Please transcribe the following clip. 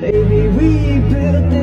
Baby, we built